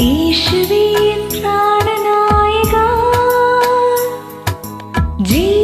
യേശുവേ പ്രാണനായക. ജീ